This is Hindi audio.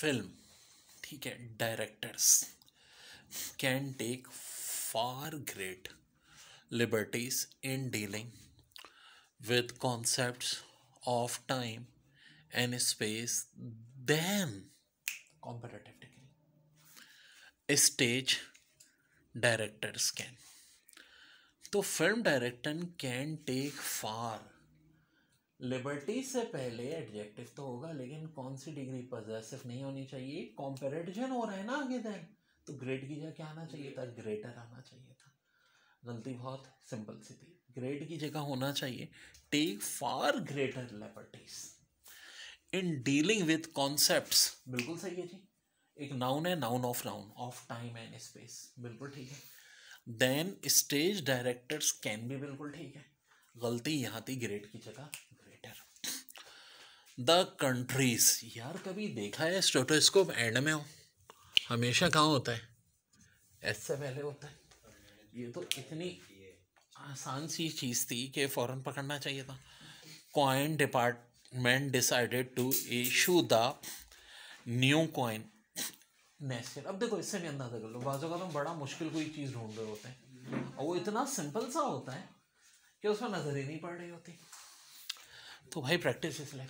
फ़िल्म ठीक है directors can take far great liberties in dealing with concepts of time and space than comparative degree stage directors can तो film director can take far liberty से पहले एडजेक्टिव तो होगा, लेकिन कौन सी डिग्री पॉजेसिव नहीं होनी चाहिए? कंपैरिजन हो रहा है ना आगे देन तो ग्रेट की जगह क्या आना चाहिए था? ग्रेटर आना चाहिए था। गलती बहुत सिंपल सी थी। ग्रेट की जगह होना चाहिए। Take far greater liberties in dealing with concepts बिल्कुल सही है जी। एक नाउन है noun of noun of time and space बिल्कुल ठीक है। देन स्टेज डायरेक्टर्स कैन भी बिल्कुल ठीक है। गलती यहाँ थी ग्रेट की जगह। The countries. यार, कभी देखा है स्टोटोस्कोप एंड में? हो हमेशा कहाँ होता है? एस से पहले होता है। ये तो इतनी आसान सी चीज़ थी कि फ़ौरन पकड़ना चाहिए था। Coin department decided to issue the new coin next अब देखो, इससे भी अंदाज़ा कर लो। बाजू का तो बड़ा मुश्किल कोई चीज़ ढूंढ रहे होते हैं। और वो इतना सिंपल सा होता है कि उसमें नज़र ही नहीं पड़ रही होती। तो भाई प्रैक्टिस इसलिए